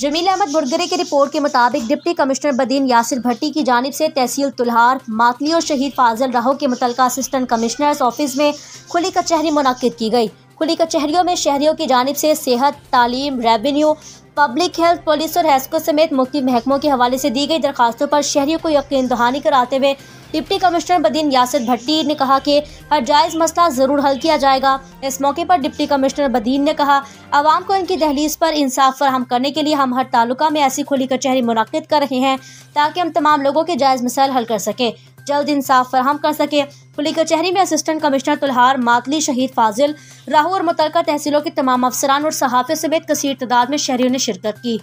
जमील अहमद बुरगरे की रिपोर्ट के मुताबिक डिप्टी कमिश्नर बदीन यासिर भट्टी की जानब से तहसील तुल्हार, मातली और शहीद फाजल राहो के मुतल असिस्टेंट कमिश्नर ऑफ़िस में खुली कचहरी मुनद की गई। खुली कचहरियों में शहरियों की जानब से सेहत, तालीम, रेवेन्यू पब्लिक हेल्थ पुलिस और हैस्को समेत मुख्य महकमों के हवाले से दी गई दरखास्तों पर शहरियों को यकीन दहानी कराते हुए डिप्टी कमिश्नर बदीन यासिर भट्टी ने कहा कि हर जायज़ मसला ज़रूर हल किया जाएगा। इस मौके पर डिप्टी कमिश्नर बदीन ने कहा, आवाम को इनकी दहलीज पर इंसाफ फराहम करने के लिए हम हर तालुका में ऐसी खुली कचहरी मुनद कर रहे हैं ताकि हम तमाम लोगों के जायज़ मसाइल हल कर सकें। जल्द इंसाफ फराहम कर सके। पुलिस कचहरी में असिस्टेंट कमिश्नर तुल्हार मातली शहीद फाजिल, राहू और मुतल तहसीलों के तमाम अफसरान और सहाफ़े समेत कसीर तादाद में शहरियों ने शिरकत की।